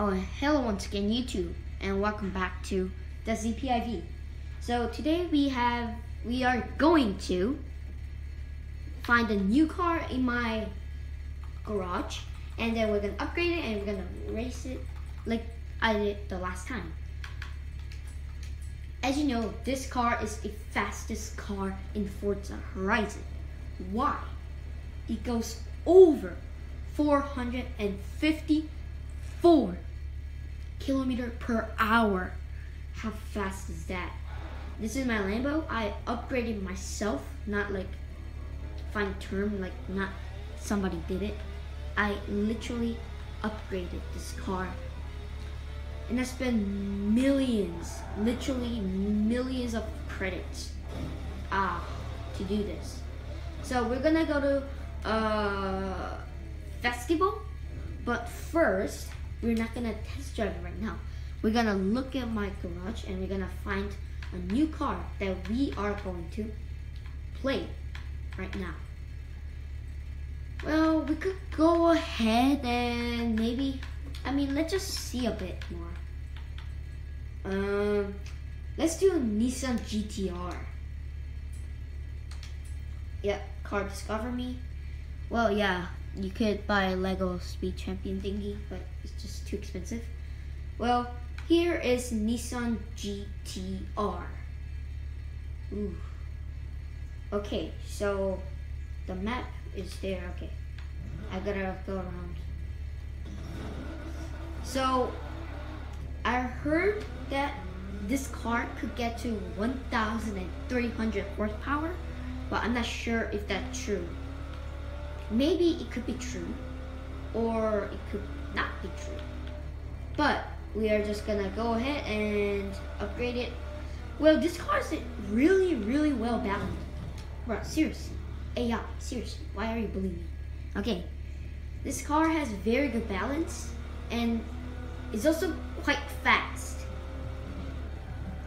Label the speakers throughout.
Speaker 1: Oh, hello once again, YouTube, and welcome back to the ZPIV. So today we have, we are going to find a new car in my garage, and then we're gonna upgrade it and we're gonna race it like I did the last time. As you know, this car is the fastest car in Forza Horizon. Why? It goes over 454 kilometer per hour. How fast is that? This is my Lambo. I upgraded myself, not like fine term, like not somebody did it. I literally upgraded this car. And I spent millions, literally millions of credits ah, to do this. So we're gonna go to uh, festival, but first we're not gonna test drive it right now. We're gonna look at my garage and we're gonna find a new car that we are going to play right now. Well, we could go ahead and maybe, I mean, let's just see a bit more. Um, let's do a Nissan GTR. Yep, car discover me. Well, yeah, you could buy a Lego Speed Champion thingy, but it's just too expensive. Well, here is Nissan GTR. Ooh. Okay, so the map is there. Okay, I gotta go around. So I heard that this car could get to 1,300 horsepower, but I'm not sure if that's true. Maybe it could be true, or it could not be true. But we are just gonna go ahead and upgrade it. Well, this car is really, really well balanced. Bro, seriously. AI, seriously, why are you believing? Okay, this car has very good balance and it's also quite fast.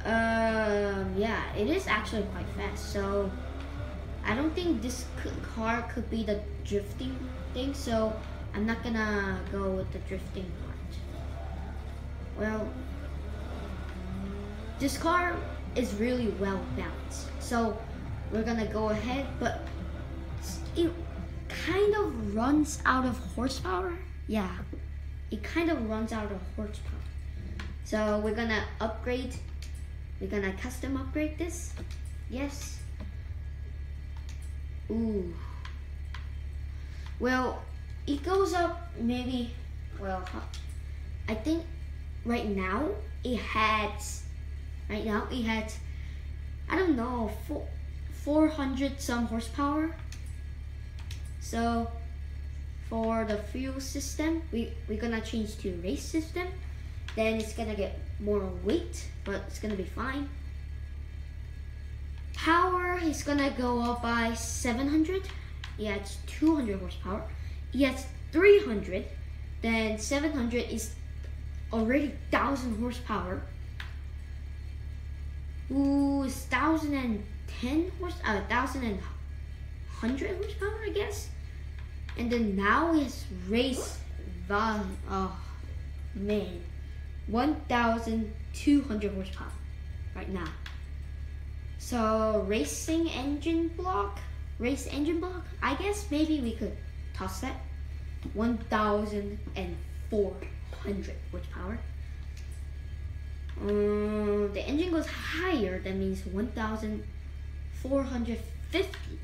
Speaker 1: Um, yeah, it is actually quite fast. So I don't think this car could be the drifting thing. So I'm not gonna go with the drifting part. Well, this car is really well balanced. So we're gonna go ahead, but it kind of runs out of horsepower. Yeah, it kind of runs out of horsepower. So we're gonna upgrade, we're gonna custom upgrade this. Yes. Ooh. Well, it goes up maybe, well, I think right now it has, right now it has, I don't know, four, 400 some horsepower. So for the fuel system, we, we're gonna change to race system. Then it's gonna get more weight, but it's gonna be fine. Power is gonna go up by 700. Yeah, it's 200 horsepower. Yes, 300. Then 700 is already 1000 horsepower. Ooh, it's 1010 horse, uh, 1100 horsepower, I guess. And then now it's race volume. Oh, man. 1,200 horsepower right now. So racing engine block, race engine block, I guess maybe we could toss that. 1,400 horsepower. Um, the engine goes higher, that means 1,450.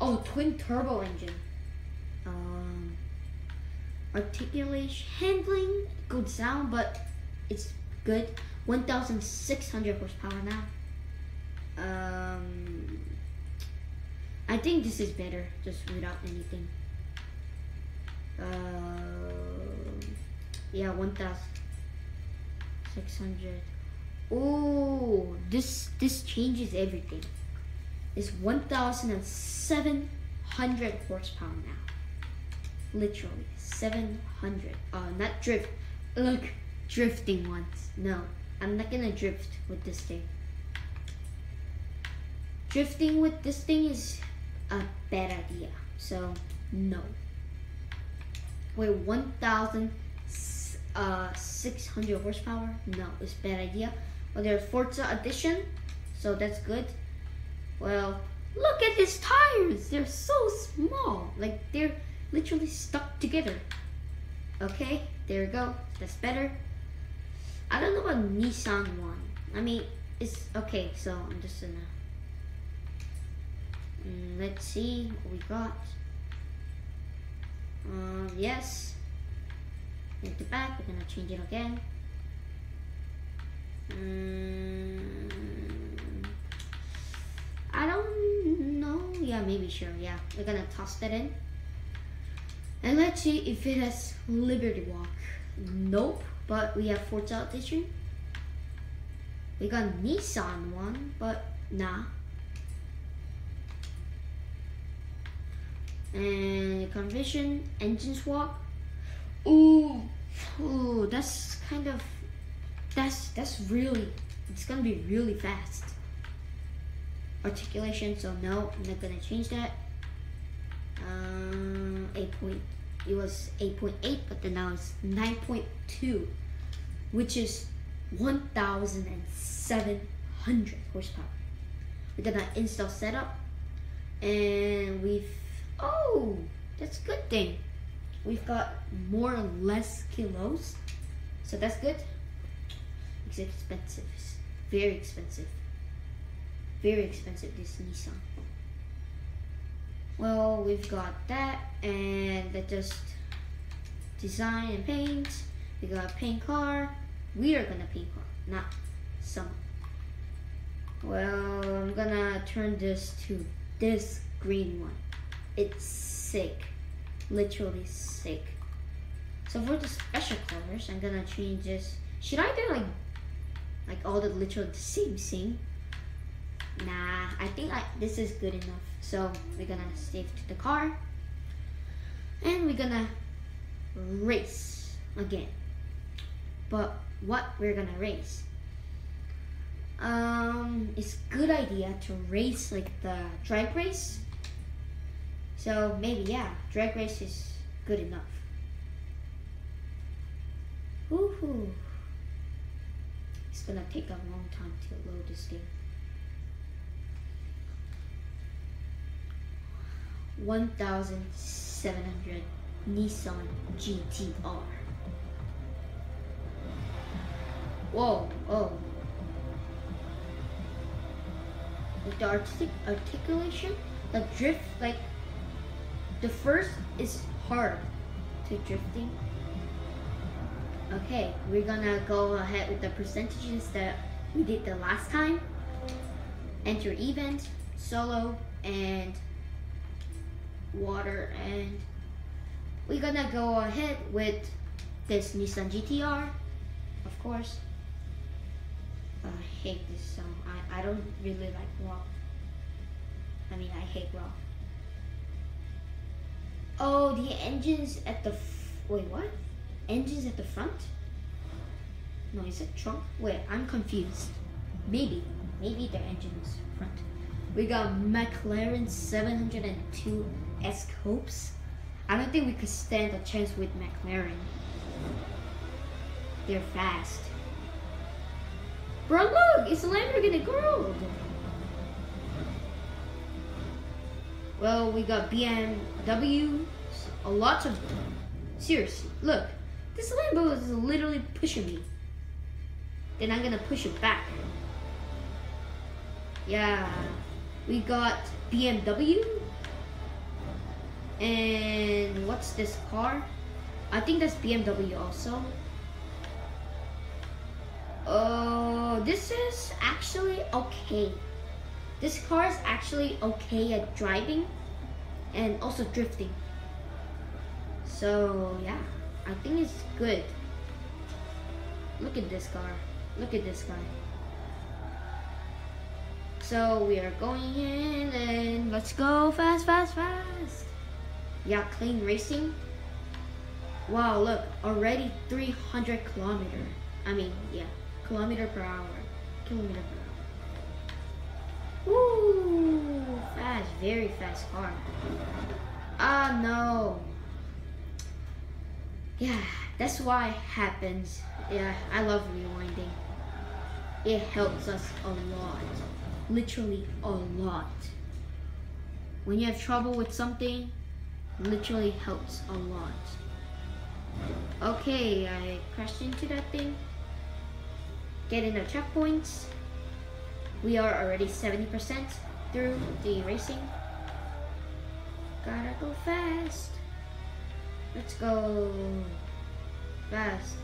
Speaker 1: Oh, twin turbo engine. Um, articulation, handling, good sound, but it's good. 1,600 horsepower now. Um, I think this is better, just without anything. Uh, yeah, 1,600. Oh, this this changes everything. It's 1,700 horsepower now. Literally 700. Uh, not drift. Look, drifting ones. No, I'm not gonna drift with this thing. Drifting with this thing is a bad idea. So, no. Wait, 1,000. uh 600 horsepower. No, it's bad idea. Well, there's Forza Edition, so that's good. Well, look at these tires. They're so small. Like they're literally stuck together. Okay, there we go. That's better. I don't know about Nissan one. I mean, it's okay. So I'm just gonna. Mm, let's see what we got. Um, yes. The back, we're gonna change it again. Mm, I don't know. Yeah, maybe sure. Yeah, we're gonna toss that in. And let's see if it has Liberty Walk. Nope, but we have Forza Edition. We got Nissan one, but nah. And conversion, engine swap. Ooh, ooh, that's kind of, that's that's really, it's gonna be really fast. Articulation, so no, I'm not gonna change that. Um, 8 point, it was 8.8, but then now it's 9.2, which is 1,700 horsepower. We're gonna install setup, and we've, oh, that's a good thing. We've got more or less kilos, so that's good. It's expensive, it's very expensive. Very expensive, this Nissan. Well, we've got that, and that just design and paint. We got paint car. We are gonna paint car, not someone. Well, I'm gonna turn this to this green one. It's sick, literally sick. So for the special colors, I'm gonna change this. Should I do like, like all the literally the same thing? Nah, I think I, this is good enough. So we're gonna save to the car. And we're gonna race again. But what we're gonna race? Um, it's good idea to race like the drag race. So maybe yeah, drag race is good enough. Woohoo! It's gonna take a long time to load this game. 1700 Nissan GTR. Whoa, oh. With the artic articulation, the drift, like, the first is hard to drifting. Okay, we're gonna go ahead with the percentages that we did the last time. Enter event, solo, and water and we're gonna go ahead with this Nissan GTR of course I hate this song I, I don't really like rock I mean I hate rock oh the engines at the wait what engines at the front no is it trunk wait I'm confused maybe maybe the engines front we got McLaren 702 S-Copes. I don't think we could stand a chance with McLaren. They're fast. Bro, look! It's a Lamborghini Gold! Well, we got BMW. A lot of... Seriously, look. This Lambo is literally pushing me. Then I'm gonna push it back. Yeah. We got BMW. And what's this car? I think that's BMW also. Oh, this is actually okay. This car is actually okay at driving and also drifting. So yeah, I think it's good. Look at this car. Look at this guy. So we are going in and let's go fast, fast, fast. Yeah, clean racing. Wow, look, already 300 kilometer. I mean, yeah, kilometer per hour. Kilometer per. Woo, fast, very fast car. Ah, no. Yeah, That's why it happens. Yeah, I love rewinding. It helps us a lot. Literally a lot. When you have trouble with something, literally helps a lot. Okay, I crashed into that thing. Getting the checkpoints. We are already 70% through the racing. Gotta go fast. Let's go fast.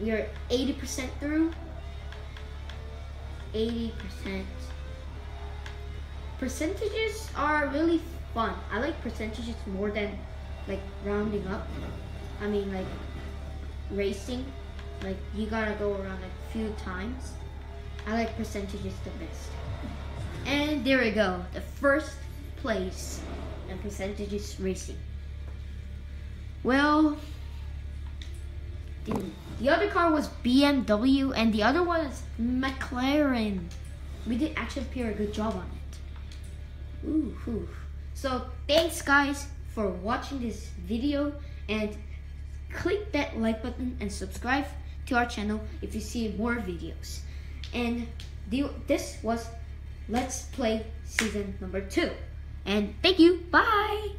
Speaker 1: We are 80% through. 80%. Percentages are really fun. I like percentages more than like rounding up. I mean like racing. Like you gotta go around a few times. I like percentages the best. And there we go. The first place in percentages racing. Well, the, the other car was BMW and the other one is McLaren. We did actually appear a good job on it. Ooh, ooh. So thanks guys for watching this video and click that like button and subscribe to our channel if you see more videos. And this was Let's Play Season number 2. And thank you. Bye.